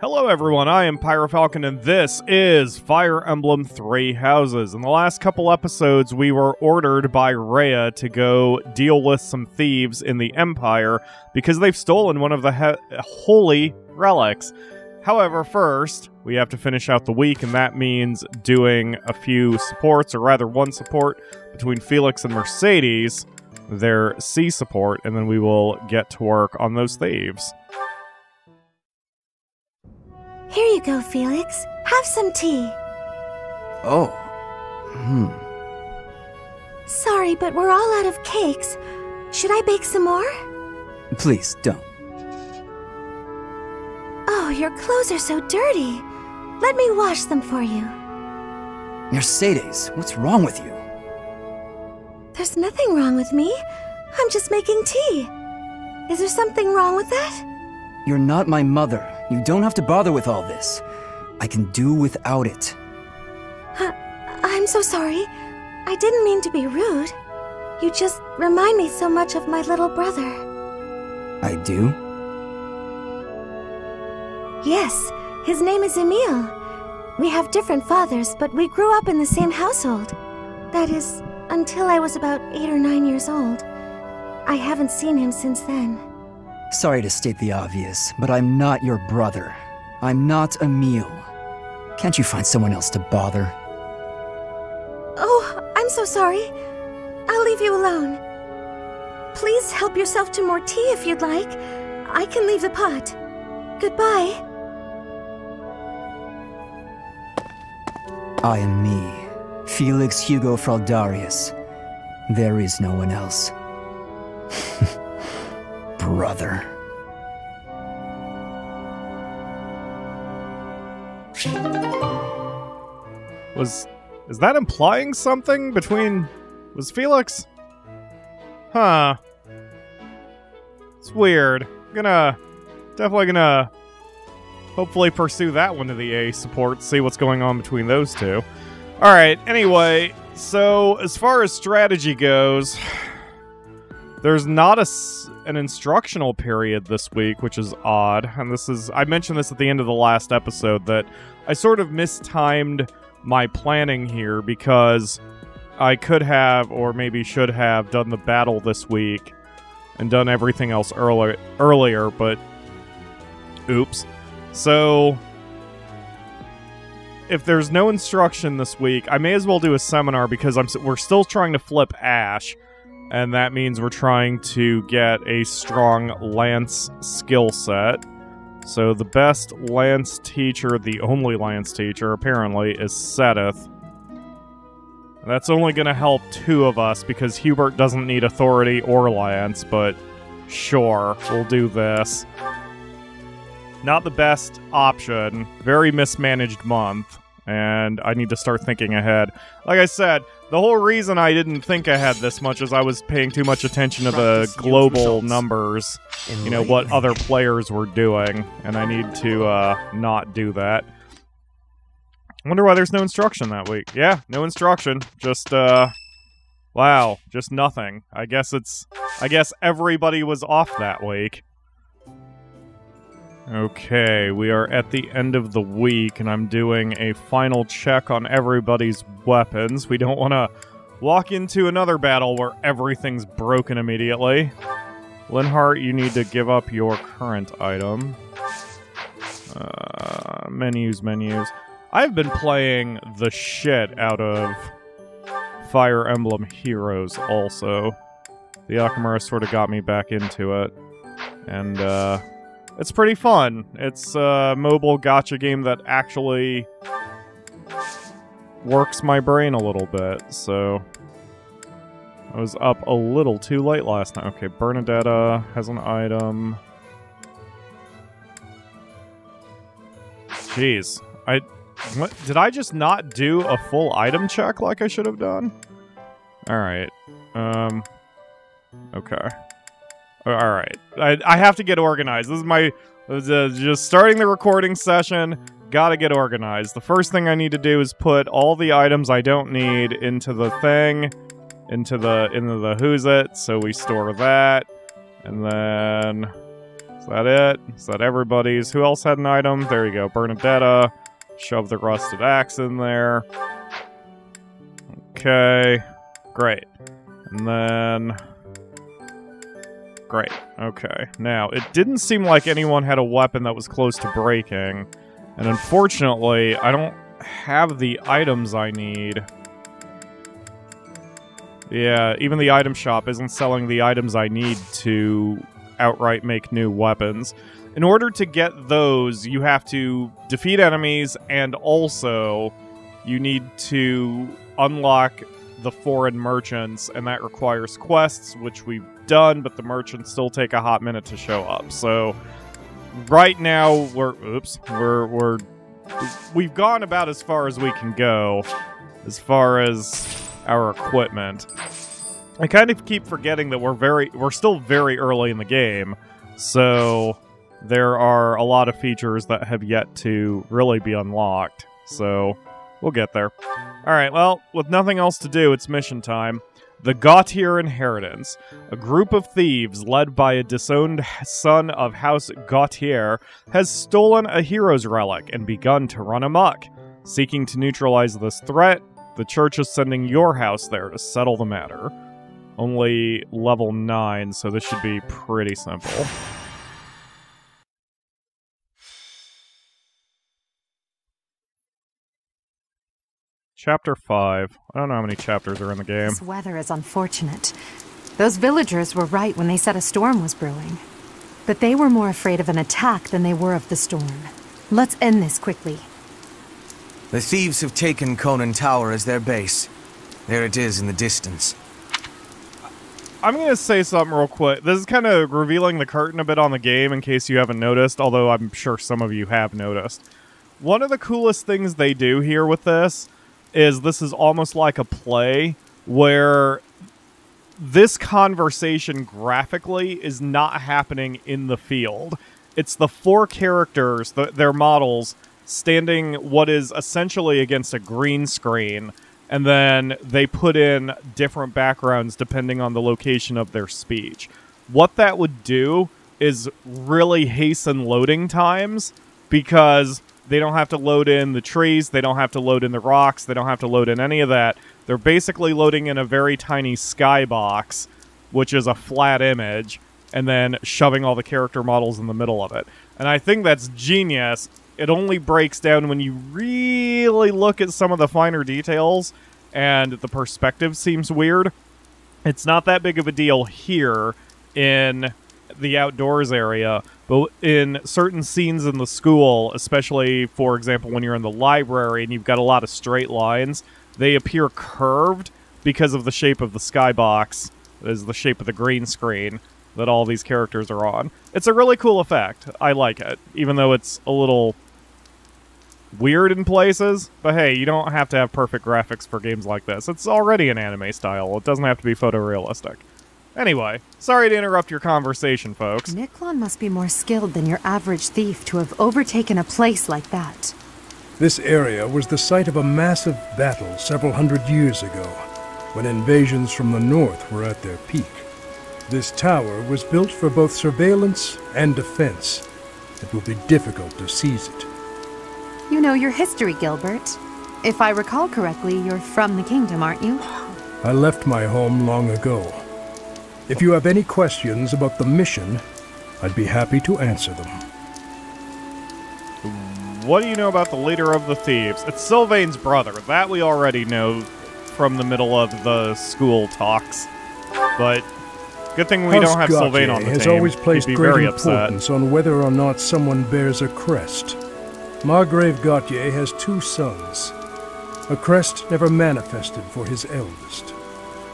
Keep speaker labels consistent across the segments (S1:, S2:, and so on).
S1: Hello, everyone. I am PyroFalkon, and this is Fire Emblem Three Houses. In the last couple episodes, we were ordered by Rhea to go deal with some thieves in the Empire because they've stolen one of the he- holy relics. However, first, we have to finish out the week, and that means doing a few supports, or rather, one support between Felix and Mercedes, their C support, and then we will get to work on those thieves.
S2: Here you go, Felix. Have some tea.
S3: Oh. Hmm.
S2: Sorry, but we're all out of cakes. Should I bake some more?
S3: Please don't.
S2: Oh, your clothes are so dirty. Let me wash them for you.
S3: Mercedes, what's wrong with you?
S2: There's nothing wrong with me. I'm just making tea. Is there something wrong with that?
S3: You're not my mother. You don't have to bother with all this. I can do without it.
S2: I'm so sorry. I didn't mean to be rude. You just remind me so much of my little brother.
S3: I do?
S2: Yes, his name is Emil. We have different fathers, but we grew up in the same household. That is, until I was about eight or nine years old. I haven't seen him since then.
S3: Sorry to state the obvious, but I'm not your brother. I'm not Emil. Can't you find someone else to bother?
S2: Oh, I'm so sorry. I'll leave you alone. Please help yourself to more tea if you'd like. I can leave the pot. Goodbye.
S3: I am me, Felix Hugo Fraldarius. There is no one else. Brother.
S1: Was is that implying something between was Felix? Huh. It's weird. Gonna definitely gonna hopefully pursue that one to the A support, see what's going on between those two. Alright, anyway, so as far as strategy goes, there's not a an instructional period this week, which is odd. And this is I mentioned this at the end of the last episode that I sort of mistimed my planning here because I could have or maybe should have done the battle this week and done everything else earlier earlier, but oops. So if there's no instruction this week, I may as well do a seminar because I'm we're still trying to flip Ashe and that means we're trying to get a strong lance skill set. So the best lance teacher, the only lance teacher apparently, is Seteth. That's only going to help two of us because Hubert doesn't need authority or lance, but sure, we'll do this. Not the best option. Very mismanaged month, and I need to start thinking ahead. Like I said, the whole reason I didn't think ahead this much is I was paying too much attention to the global numbers you know what other players were doing and i need to uh not do that. I wonder why there's no instruction that week. Yeah no instruction. Just uh wow just nothing. I guess it's i guess everybody was off that week okay we are at the end of the week and i'm doing a final check on everybody's weapons we don't want to walk into another battle where everything's broken immediately Linhardt, you need to give up your current item. Uh, menus, menus. I've been playing the shit out of Fire Emblem Heroes also. The Akamura sort of got me back into it. And, uh, it's pretty fun. It's a mobile gacha game that actually works my brain a little bit, so I was up a little too late last night. Okay, Bernadetta has an item. Jeez. I what did I just not do a full item check like I should have done? Alright. Um Okay. Alright. I I have to get organized. This is my uh, just starting the recording session. Gotta get organized. The first thing I need to do is put all the items I don't need into the thing into the into the who's it so we store that and then is that it? Is that everybody's? Who else had an item? There you go, Bernadetta. Shove the rusted axe in there. Okay, great. And then... Great, okay. Now, it didn't seem like anyone had a weapon that was close to breaking. And unfortunately, I don't have the items I need. Yeah, even the item shop isn't selling the items I need to outright make new weapons. In order to get those, you have to defeat enemies and also you need to unlock the foreign merchants, and that requires quests, which we've done, but the merchants still take a hot minute to show up. So right now we're oops, we're we're we've gone about as far as we can go as far as our equipment. I kind of keep forgetting that we're very we're still very early in the game. So there are a lot of features that have yet to really be unlocked. So we'll get there. All right, well, with nothing else to do, it's mission time. The Gautier Inheritance, a group of thieves led by a disowned son of House Gautier, has stolen a hero's relic and begun to run amok. Seeking to neutralize this threat, the church is sending your house there to settle the matter. Only level 9, so this should be pretty simple. Chapter 5. I don't know how many chapters are in the game.
S4: This weather is unfortunate. Those villagers were right when they said a storm was brewing. But they were more afraid of an attack than they were of the storm. Let's end this quickly.
S5: The thieves have taken Conand Tower as their base. There it is in the distance.
S1: I'm going to say something real quick. This is kind of revealing the curtain a bit on the game in case you haven't noticed, although I'm sure some of you have noticed. One of the coolest things they do here with this is this is almost like a play where this conversation graphically is not happening in the field. It's the four characters, the, their models, standing what is essentially against a green screen, and then they put in different backgrounds depending on the location of their speech. What that would do is really hasten loading times because they don't have to load in the trees, they don't have to load in the rocks, they don't have to load in any of that. They're basically loading in a very tiny skybox, which is a flat image, and then shoving all the character models in the middle of it. And I think that's genius. It only breaks down when you really look at some of the finer details, and the perspective seems weird. It's not that big of a deal here in the outdoors area, but in certain scenes in the school, especially for example when you're in the library and you've got a lot of straight lines, they appear curved because of the shape of the skybox, is the shape of the green screen that all these characters are on. It's a really cool effect. I like it, even though it's a little weird in places. But hey, you don't have to have perfect graphics for games like this. It's already an anime style. It doesn't have to be photorealistic. Anyway, sorry to interrupt your conversation, folks.
S4: Miklan must be more skilled than your average thief to have overtaken a place like that.
S6: This area was the site of a massive battle several hundred years ago, when invasions from the north were at their peak. This tower was built for both surveillance and defense. It will be difficult to seize it.
S4: You know your history, Gilbert. If I recall correctly, you're from the kingdom, aren't you?
S6: I left my home long ago. If you have any questions about the mission, I'd be happy to answer them.
S1: What do you know about the leader of the thieves? It's Sylvain's brother. That we already know from the middle of the school talks. But good thing we
S6: House
S1: don't have
S6: Gautier
S1: Sylvain on the
S6: has
S1: team.
S6: always placed great
S1: very upset.
S6: importance on whether or not someone bears a crest. Margrave Gautier has two sons. A crest never manifested for his eldest.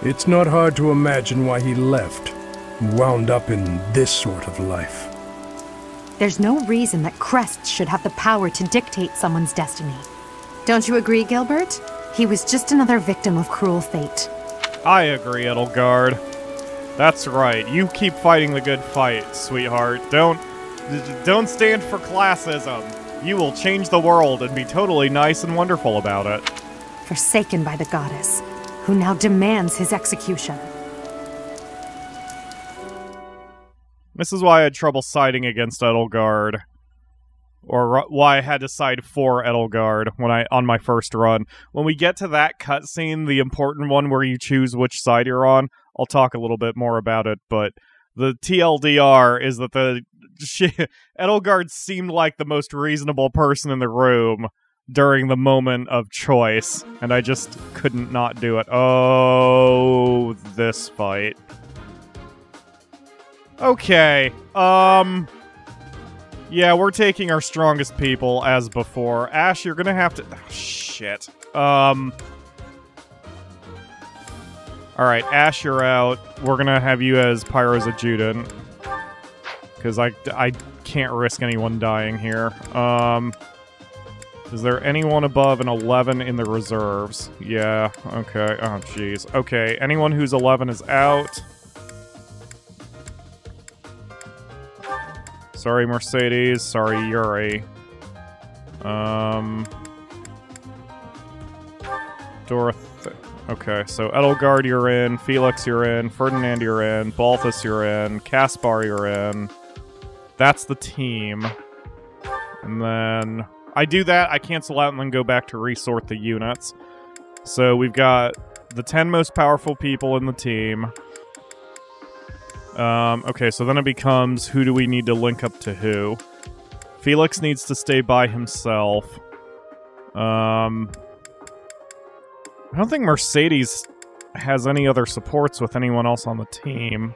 S6: It's not hard to imagine why he left, and wound up in this sort of life.
S4: There's no reason that crests should have the power to dictate someone's destiny. Don't you agree, Gilbert? He was just another victim of cruel fate.
S1: I agree, Edelgard. That's right. You keep fighting the good fight, sweetheart. Don't d- d- don't stand for classism. You will change the world and be totally nice and wonderful about it.
S4: Forsaken by the goddess, who now demands his execution.
S1: This is why I had trouble siding against Edelgard. Or why I had to side for Edelgard when I on my first run. When we get to that cutscene, the important one where you choose which side you're on, I'll talk a little bit more about it, but the TLDR is that the she, Edelgard seemed like the most reasonable person in the room during the moment of choice, and I just couldn't not do it. Oh, this fight. Okay. Um Yeah, we're taking our strongest people as before. Ashe, you're to have to oh, shit. Um All right, Ashe, you're out. We're to have you as Pyro's adjutant cuz I I can't risk anyone dying here. Um is there anyone above an 11 in the reserves? Yeah, okay. Oh, jeez. Okay, anyone who's 11 is out. Sorry, Mercedes. Sorry, Yuri. Um... Dorothy. Okay, so Edelgard, you're in. Felix, you're in. Ferdinand, you're in. Balthus, you're in. Caspar, you're in. That's the team. And then... I do that, I cancel out and then go back to resort the units. So we've got the 10 most powerful people in the team. Um, okay, so then it becomes who do we need to link up to who? Felix needs to stay by himself. Um, I don't think Mercedes has any other supports with anyone else on the team.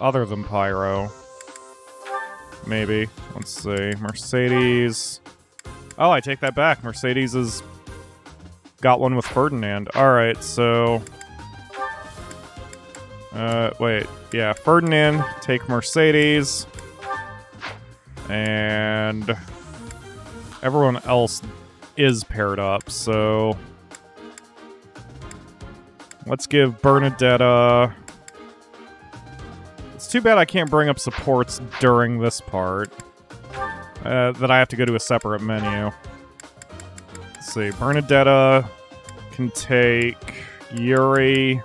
S1: Other than Pyro. Maybe. Let's see. Mercedes. Oh, I take that back. Mercedes has got one with Ferdinand. Alright, so... Uh, wait. Yeah, Ferdinand, take Mercedes. And... Everyone else is paired up, so... Let's give Bernadetta... It's too bad I can't bring up supports during this part. Uh, that I have to go to a separate menu. Let's see. Bernadetta can take Yuri.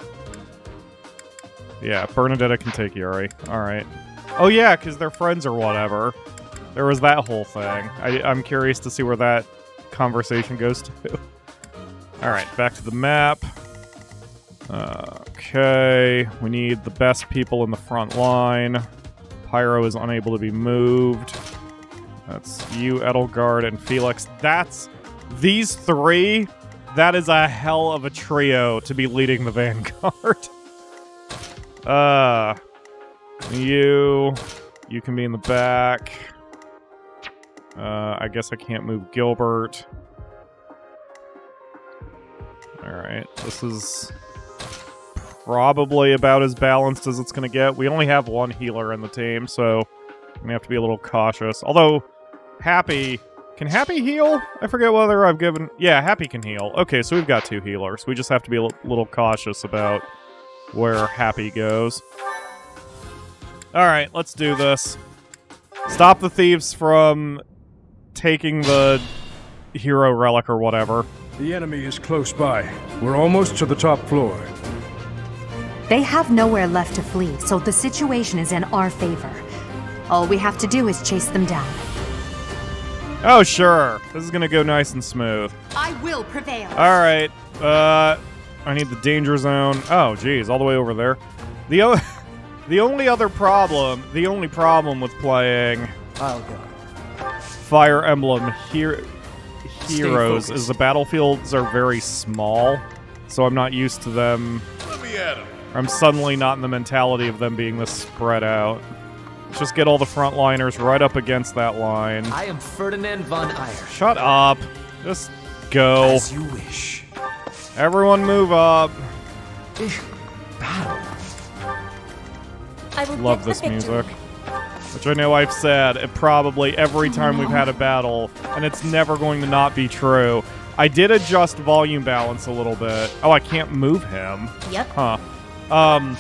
S1: Yeah, Bernadetta can take Yuri. Alright. Oh yeah, because they're friends or whatever. There was that whole thing. I, I'm curious to see where that conversation goes to. Alright, back to the map. Okay, we need the best people in the front line. Pyro is unable to be moved. That's you, Edelgard, and Felix. That's these three. That is a hell of a trio to be leading the Vanguard. uh, you, you can be in the back. Uh, I guess I can't move Gilbert. Alright, this is probably about as balanced as it's going to get. We only have one healer in the team, so we have to be a little cautious. Although, Happy... Can Happy heal? I forget whether I've given... Yeah, Happy can heal. Okay, so we've got two healers. We just have to be a little cautious about where Happy goes. Alright, let's do this. Stop the thieves from taking the hero relic or whatever.
S6: The enemy is close by. We're almost to the top floor.
S4: They have nowhere left to flee, so the situation is in our favor. All we have to do is chase them down.
S1: Oh, sure. This is gonna go nice and smooth.
S4: I will prevail.
S1: All right. Uh, I need the danger zone. Oh, geez, all the way over there. The o- the only other problem, the only problem with playing
S3: I'll go.
S1: Fire Emblem Her- Heroes is the battlefields are very small, so I'm not used to them. I'm suddenly not in the mentality of them being this spread out. Let's just get all the frontliners right up against that line.
S7: I am Ferdinand von Aegir.
S1: Shut up. Just go.
S5: As you wish.
S1: Everyone move up.
S7: Battle.
S2: I will
S1: Love this music. Which I know I've said it probably every time we've had a battle, and it's never going to not be true. I did adjust volume balance a little bit. Oh, I can't move him.
S2: Yep.
S1: Huh. Um,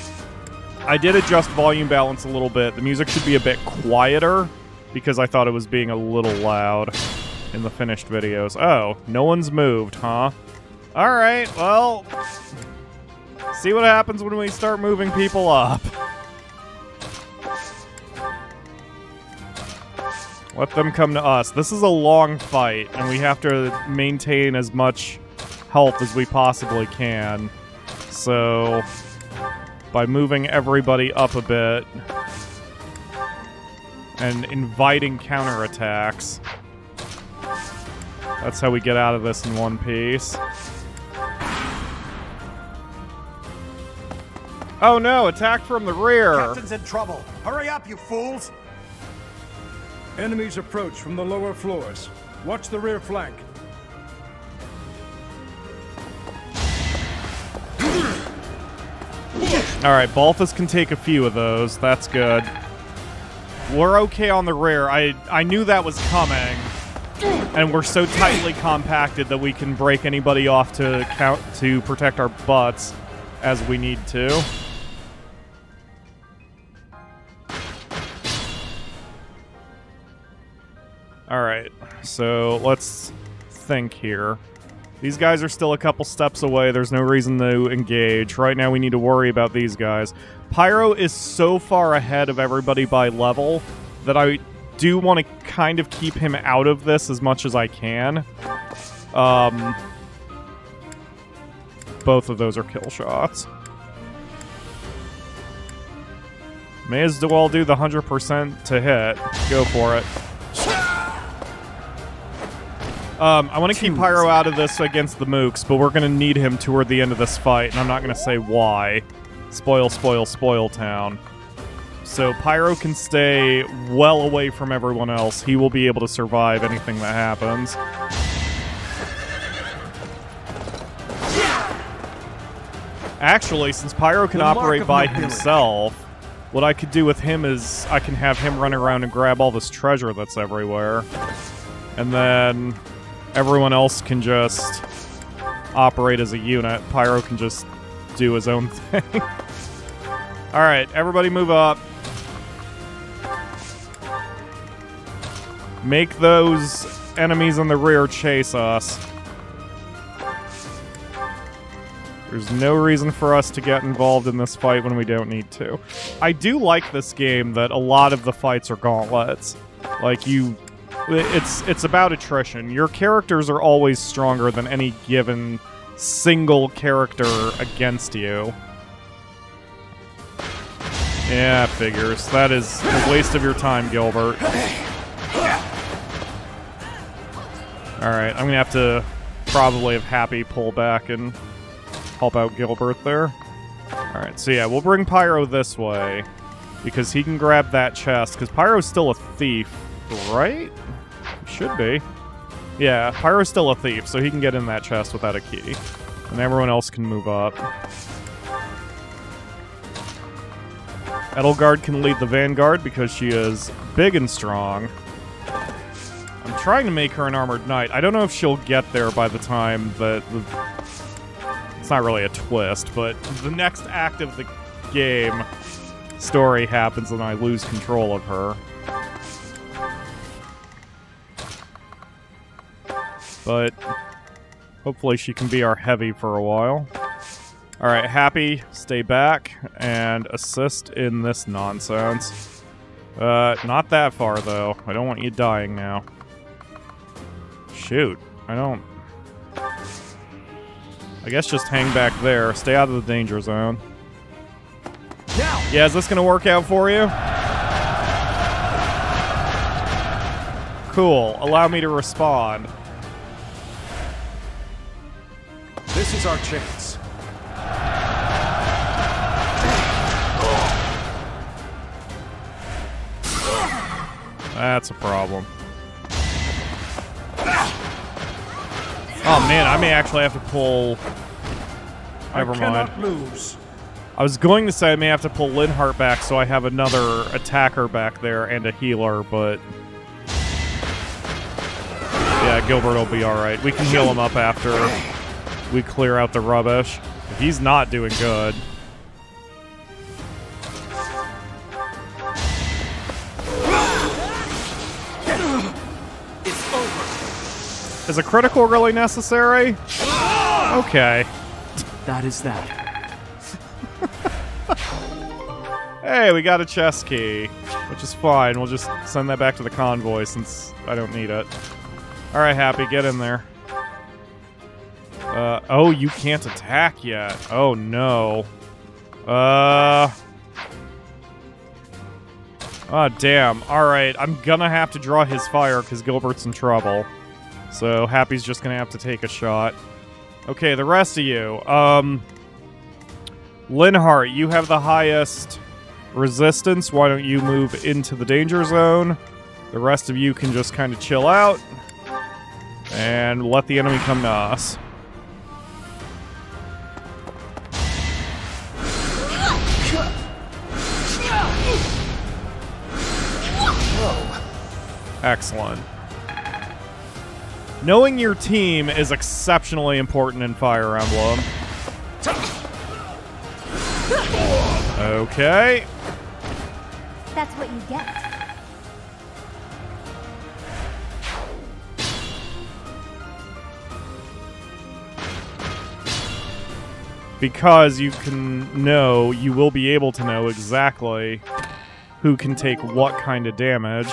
S1: I did adjust volume balance a little bit. The music should be a bit quieter because I thought it was being a little loud in the finished videos. Oh, no one's moved, huh? All right, well, see what happens when we start moving people up. Let them come to us. This is a long fight, and we have to maintain as much health as we possibly can. So, by moving everybody up a bit and inviting counterattacks, that's how we get out of this in one piece. Oh no, attack from the rear!
S8: Captain's in trouble. Hurry up, you fools!
S6: Enemies approach from the lower floors. Watch the rear flank.
S1: Alright, Balthus can take a few of those. That's good. We're okay on the rear. I, I knew that was coming. And we're so tightly compacted that we can break anybody off to count to protect our butts as we need to. Alright, so let's think here. These guys are still a couple steps away. There's no reason to engage. Right now, we need to worry about these guys. Pyro is so far ahead of everybody by level that I do want to kind of keep him out of this as much as I can. Um, both of those are kill shots. May as well do the 100% to hit. Go for it. Um, I want to keep Pyro out of this against the Mooks, but we're going to need him toward the end of this fight, and I'm not going to say why. Spoil, spoil, spoil town. So Pyro can stay well away from everyone else. He will be able to survive anything that happens. Actually, since Pyro can operate by himself, what I could do with him is I can have him run around and grab all this treasure that's everywhere. And then everyone else can just operate as a unit. Pyro can just do his own thing. Alright, everybody move up. Make those enemies in the rear chase us. There's no reason for us to get involved in this fight when we don't need to. I do like this game that a lot of the fights are gauntlets. Like you it's it's about attrition. Your characters are always stronger than any given single character against you. Yeah, figures. That is a waste of your time, Gilbert. Alright, I'm gonna have to probably have Happy pull back and help out Gilbert there. Alright, so yeah, we'll bring Pyro this way. Because he can grab that chest, because Pyro's still a thief, right? Should be. Yeah, Pyro's still a thief, so he can get in that chest without a key. And everyone else can move up. Edelgard can lead the Vanguard because she is big and strong. I'm trying to make her an armored knight. I don't know if she'll get there by the time that the... It's not really a twist, but the next act of the game story happens and I lose control of her. But hopefully she can be our heavy for a while. Alright, Happy, stay back and assist in this nonsense. Uh, not that far, though. I don't want you dying now. Shoot. I don't... I guess just hang back there. Stay out of the danger zone.
S8: Now!
S1: Yeah, is this gonna work out for you? Cool. Allow me to respond.
S8: This is our chance.
S1: That's a problem. Oh man, I may actually have to pull. Never
S6: I
S1: mind.
S6: lose.
S1: I was going to say I may have to pull Linhardt back so I have another attacker back there and a healer, but. Yeah, Gilbert will be alright. We can heal him up after we clear out the rubbish. He's not doing good. Is a critical really necessary? Okay.
S7: That is that.
S1: Hey, we got a chest key. which is fine. We'll just send that back to the convoy since I don't need it. All right, Happy, get in there. Uh, oh, you can't attack yet. Oh, no. Uh... Oh, damn. All right, I'm gonna have to draw his fire because Gilbert's in trouble. So Happy's just gonna have to take a shot. Okay, the rest of you. Um, Linhardt, you have the highest resistance. Why don't you move into the danger zone? The rest of you can just kind of chill out and let the enemy come to us. Excellent. Knowing your team is exceptionally important in Fire Emblem. Okay.
S2: That's what you get.
S1: Because you can know, you will be able to know exactly who can take what kind of damage.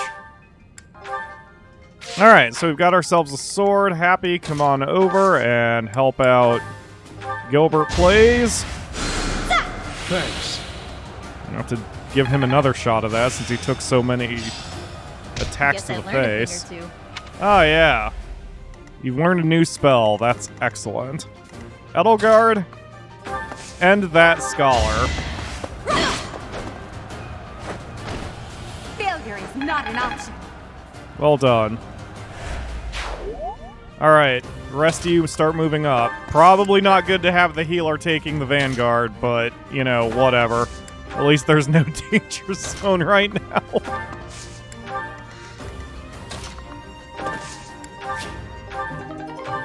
S1: Alright, so we've got ourselves a sword. Happy, come on over and help out Gilbert, please.
S6: Thanks.
S1: I'm have to give him another shot of that since he took so many attacks
S9: Guess
S1: to the
S9: learned
S1: face.
S9: thing.
S1: Oh, yeah. You've learned a new spell. That's excellent. Edelgard, and that scholar.
S4: Failure is not an option.
S1: Well done. Alright, the rest of you start moving up. Probably not good to have the healer taking the vanguard, but, you know, whatever. At least there's no danger zone right now.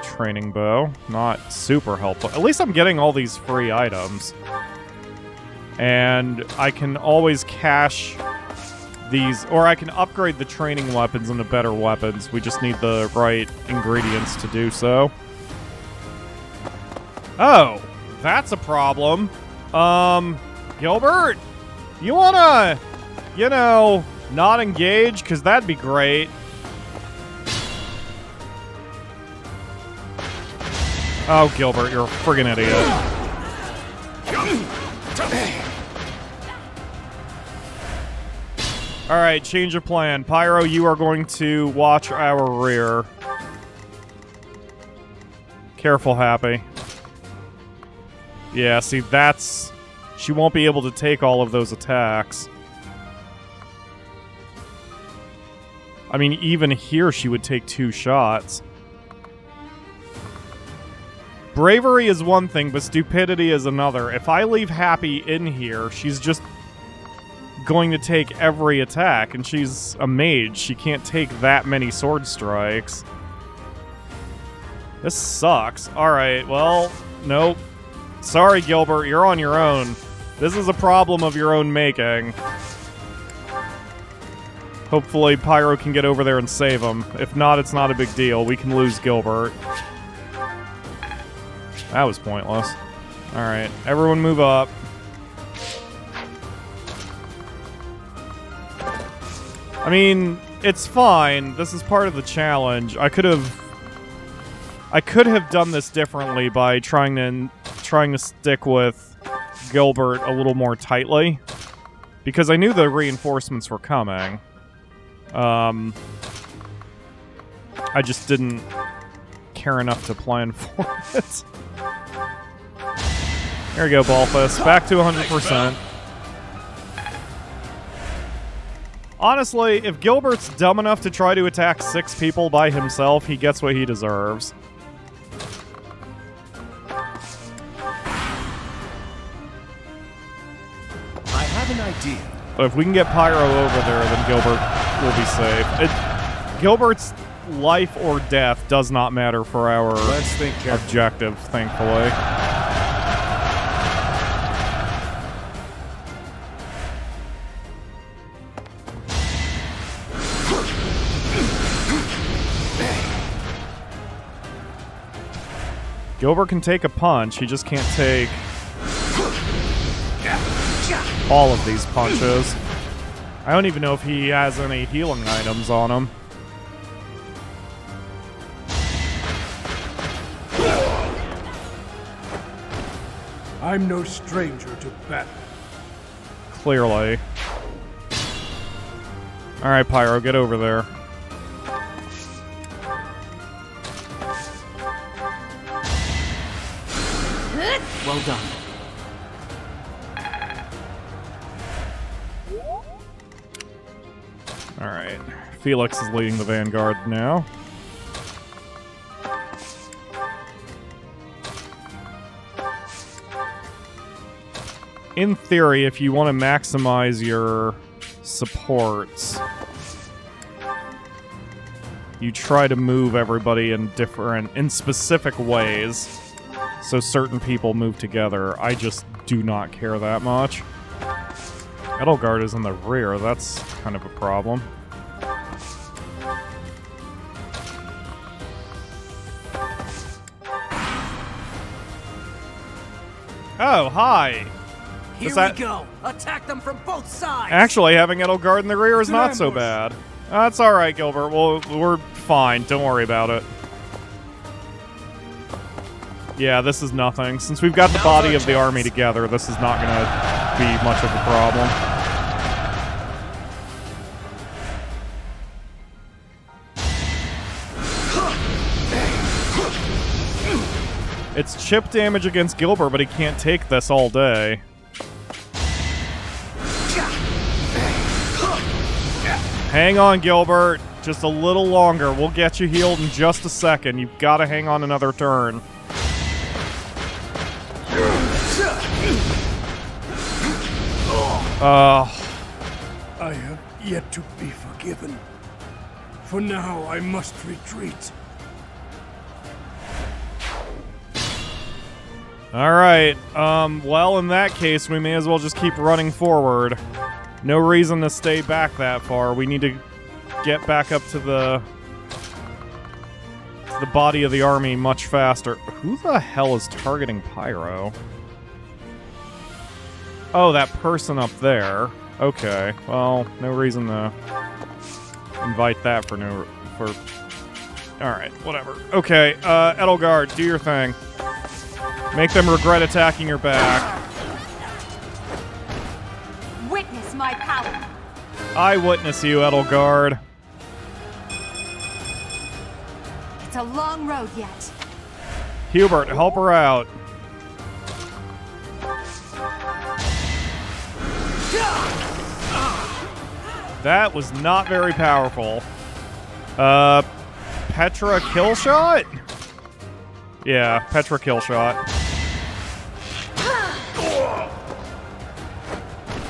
S1: Training bow. Not super helpful. At least I'm getting all these free items. And I can always cache these, or I can upgrade the training weapons into better weapons. We just need the right ingredients to do so. Oh, that's a problem. Um, Gilbert, you wanna, you know, not engage? Because that'd be great. Oh, Gilbert, you're a friggin' idiot. All right, change of plan. Pyro, you are going to watch our rear. Careful, Happy. Yeah, see, that's... She won't be able to take all of those attacks. I mean, even here, she would take two shots. Bravery is one thing, but stupidity is another. If I leave Happy in here, she's just going to take every attack, and she's a mage. She can't take that many sword strikes. This sucks. Alright, well, nope. Sorry, Gilbert, you're on your own. This is a problem of your own making. Hopefully, Pyro can get over there and save him. If not, it's not a big deal. We can lose Gilbert. That was pointless. Alright, everyone move up. I mean, it's fine. This is part of the challenge. I could have I could have done this differently by trying to trying to stick with Gilbert a little more tightly because I knew the reinforcements were coming. Um I just didn't care enough to plan for it. There we go, Balthus. Back to 100%. Honestly, if Gilbert's dumb enough to try to attack six people by himself, he gets what he deserves.
S8: I have an idea.
S1: But if we can get Pyro over there, then Gilbert will be safe. It, Gilbert's life or death does not matter for our objective, thankfully. Gilbert can take a punch, he just can't take all of these punches. I don't even know if he has any healing items on him.
S6: I'm no stranger to battle.
S1: Clearly. Alright, Pyro, get over there.
S7: Well done.
S1: Alright. Felix is leading the vanguard now. In theory, if you want to maximize your supports, you try to move everybody in different, in specific ways, so certain people move together. I just do not care that much. Edelgard is in the rear. That's kind of a problem. Oh, hi.
S9: Here
S1: that-
S9: we go. Attack them from both sides.
S1: Actually, having Edelgard in the rear is not so bad. That's all right, Gilbert. Well, we're fine. Don't worry about it. Yeah, this is nothing. Since we've got the body of the army together, this is not going to be much of a problem. It's chip damage against Gilbert, but he can't take this all day. Hang on, Gilbert. Just a little longer. We'll get you healed in just a second. You've got to hang on another turn. Uh,
S6: I have yet to be forgiven. For now, I must retreat.
S1: all right. Um, well, in that case, we may as well just keep running forward. No reason to stay back that far. We need to get back up to the to the body of the army much faster. Who the hell is targeting Pyro? Oh, that person up there. Okay. Well, no reason to invite that for no for. All right, whatever. Okay, uh, Edelgard, do your thing. Make them regret attacking your back.
S2: Witness my power.
S1: I witness you, Edelgard.
S2: It's a long road yet.
S1: Hubert, help her out. That was not very powerful. Uh, Petra kill shot? Yeah, Petra kill shot.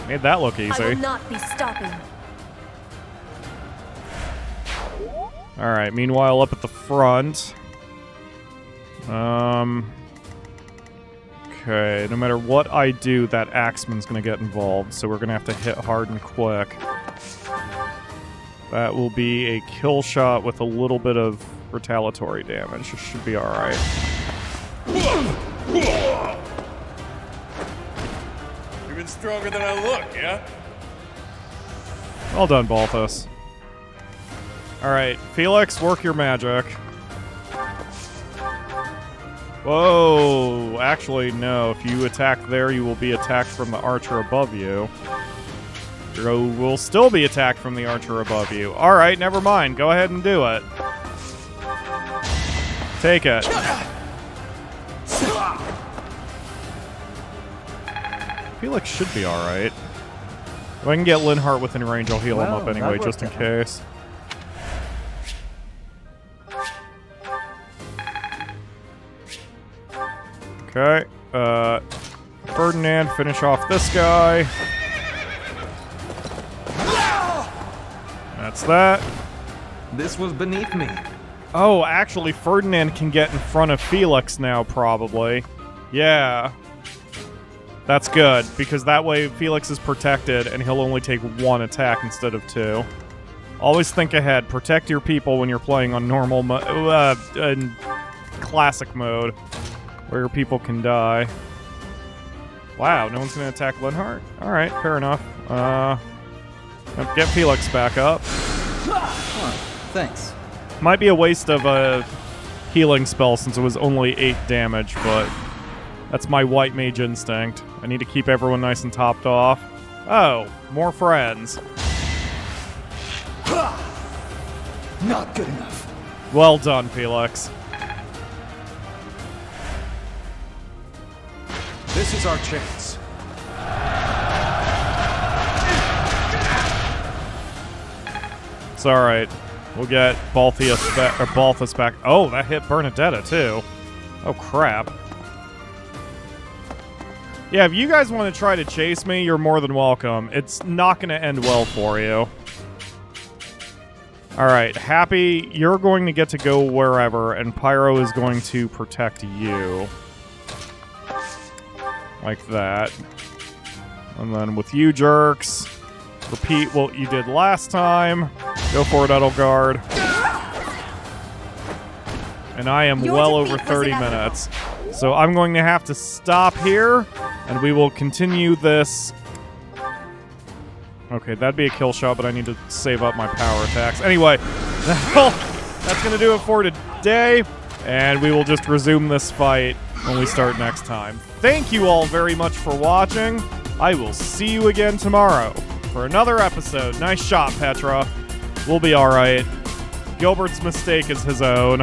S1: Made that look
S2: I will
S1: easy.
S2: not be stopping.
S1: All right. Meanwhile, up at the front. Um. Okay. No matter what I do, that axeman's gonna get involved, so we're gonna have to hit hard and quick. That will be a kill shot with a little bit of retaliatory damage. It should be all right.
S8: You've been stronger than I look, yeah?
S1: Well done, Balthus. All right, Felix, work your magic. Whoa! Actually, no. If you attack there, you will be attacked from the archer above you. You will still be attacked from the archer above you. All right, never mind. Go ahead and do it. Take it. Felix should be all right. If I can get Linhardt within range, I'll heal him up anyway, just in case. Okay. Uh, Ferdinand, finish off this guy. That's that.
S5: This was beneath me.
S1: Oh, actually, Ferdinand can get in front of Felix now, probably. Yeah. That's good, because that way Felix is protected and he'll only take one attack instead of two. Always think ahead. Protect your people when you're playing on normal mo- uh, in classic mode, where your people can die. Wow, no one's gonna attack Linhardt? Alright, fair enough. Uh, Get Felix back up.
S3: Thanks.
S1: Might be a waste of a healing spell since it was only 8 damage, but that's my white mage instinct. I need to keep everyone nice and topped off. Oh, more friends.
S3: Not good enough.
S1: Well done, Felix.
S8: This is our chance.
S1: It's alright. We'll get Baltheus back, or Balthus back. Oh, that hit Bernadetta, too. Oh, crap. Yeah, if you guys want to try to chase me, you're more than welcome. It's not going to end well for you. Alright, Happy, you're going to get to go wherever, and Pyro is going to protect you. Like that. And then with you jerks, repeat what you did last time. Go for it, Edelgard. And I am
S2: Your
S1: well over 30 minutes. So I'm going to have to stop here, and we will continue this. Okay, that'd be a kill shot, but I need to save up my power attacks. Anyway, that's going to do it for today, and we will just resume this fight when we start next time. Thank you all very much for watching. I will see you again tomorrow for another episode. Nice shot, Petra. We'll be alright. Gilbert's mistake is his own.